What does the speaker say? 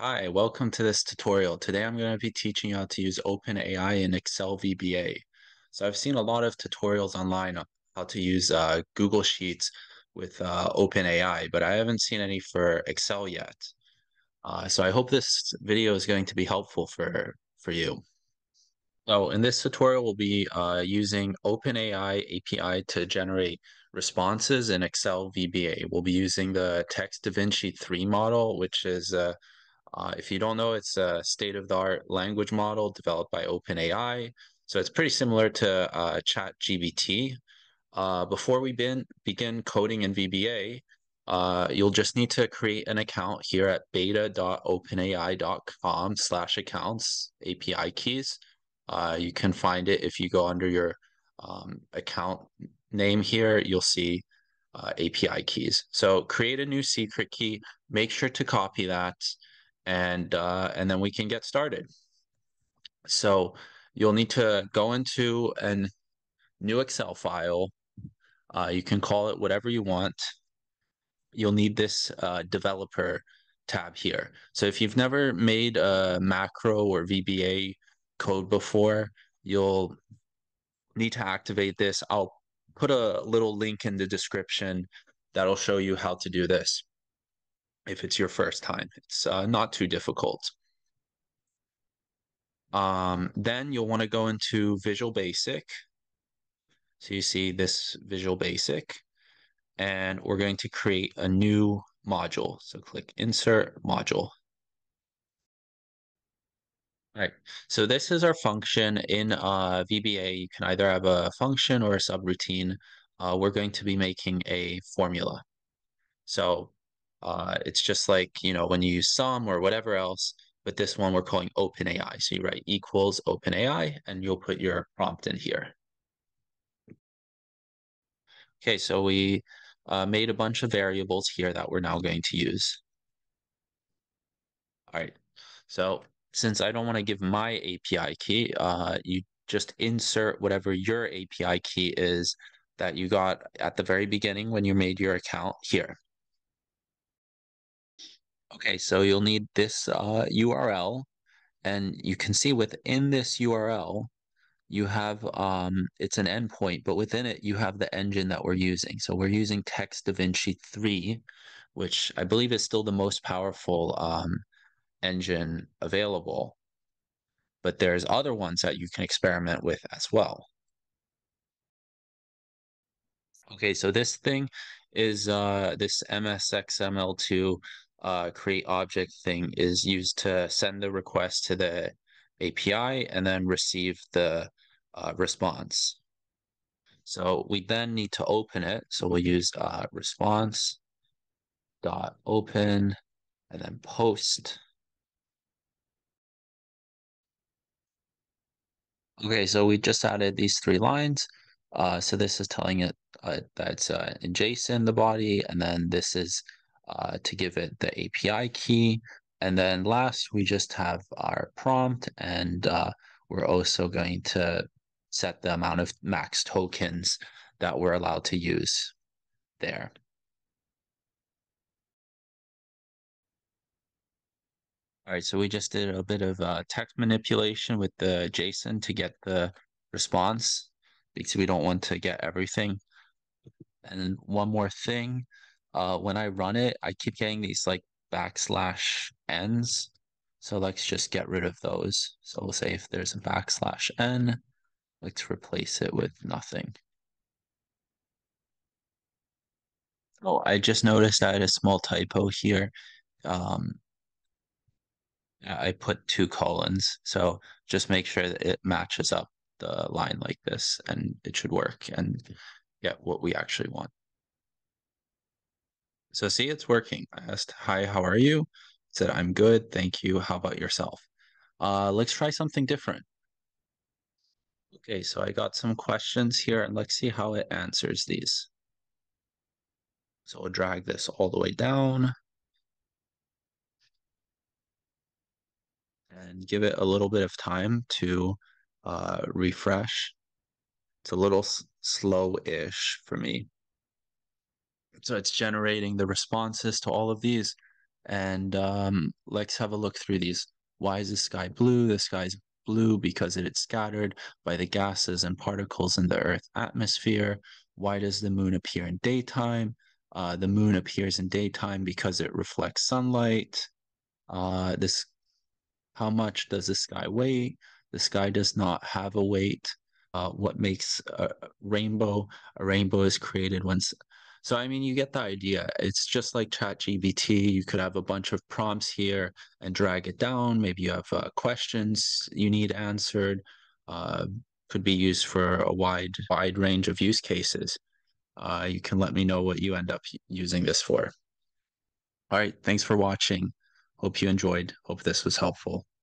Hi, welcome to this tutorial. Today I'm going to be teaching you how to use OpenAI in Excel VBA. So I've seen a lot of tutorials online on how to use uh, Google Sheets with uh, OpenAI, but I haven't seen any for Excel yet. Uh, so I hope this video is going to be helpful for, for you. So in this tutorial, we'll be uh, using OpenAI API to generate responses in Excel VBA. We'll be using the Text DaVinci 3 model, which is uh, uh, if you don't know, it's a state-of-the-art language model developed by OpenAI. So it's pretty similar to uh, ChatGPT. Uh, before we begin, begin coding in VBA, uh, you'll just need to create an account here at beta.openai.com slash accounts API keys. Uh, you can find it if you go under your um, account name here, you'll see uh, API keys. So create a new secret key, make sure to copy that, and uh, and then we can get started. So you'll need to go into a new Excel file. Uh, you can call it whatever you want. You'll need this uh, developer tab here. So if you've never made a macro or VBA code before, you'll need to activate this. I'll put a little link in the description that'll show you how to do this if it's your first time. It's uh, not too difficult. Um, then you'll want to go into Visual Basic. So you see this Visual Basic, and we're going to create a new module. So click Insert Module. All right, so this is our function in uh, VBA. You can either have a function or a subroutine. Uh, we're going to be making a formula. So uh, it's just like, you know, when you use sum or whatever else, but this one we're calling OpenAI. So you write equals OpenAI and you'll put your prompt in here. Okay, so we uh, made a bunch of variables here that we're now going to use. All right, so since I don't want to give my API key, uh, you just insert whatever your API key is that you got at the very beginning when you made your account here. Okay, so you'll need this uh, URL, and you can see within this URL, you have um, it's an endpoint, but within it you have the engine that we're using. So we're using Text DaVinci 3, which I believe is still the most powerful um, engine available. But there's other ones that you can experiment with as well. Okay, so this thing is uh, this MSXML2 uh, create object thing is used to send the request to the API and then receive the uh, response. So we then need to open it. So we'll use uh, response dot open and then post. Okay, so we just added these three lines. Uh, so this is telling it uh, that uh, in JSON, the body, and then this is uh, to give it the API key. And then last, we just have our prompt, and uh, we're also going to set the amount of max tokens that we're allowed to use there. All right, so we just did a bit of uh, text manipulation with the JSON to get the response because we don't want to get everything. And one more thing, uh, when I run it, I keep getting these like backslash n's. So let's just get rid of those. So we'll say if there's a backslash n, let's replace it with nothing. Oh, I just noticed I had a small typo here. Um, I put two colons. So just make sure that it matches up the line like this and it should work and get what we actually want. So see, it's working. I asked, hi, how are you? Said, I'm good, thank you. How about yourself? Uh, let's try something different. Okay, so I got some questions here and let's see how it answers these. So we'll drag this all the way down. And give it a little bit of time to uh, refresh. It's a little slow-ish for me. So it's generating the responses to all of these. And um, let's have a look through these. Why is the sky blue? The sky's blue because it is scattered by the gases and particles in the Earth's atmosphere. Why does the moon appear in daytime? Uh, the moon appears in daytime because it reflects sunlight. Uh, this, how much does the sky weigh? The sky does not have a weight. Uh, what makes a rainbow? A rainbow is created when so I mean, you get the idea. It's just like ChatGPT. You could have a bunch of prompts here and drag it down. Maybe you have uh, questions you need answered. Uh, could be used for a wide wide range of use cases. Uh, you can let me know what you end up using this for. All right, thanks for watching. Hope you enjoyed. Hope this was helpful.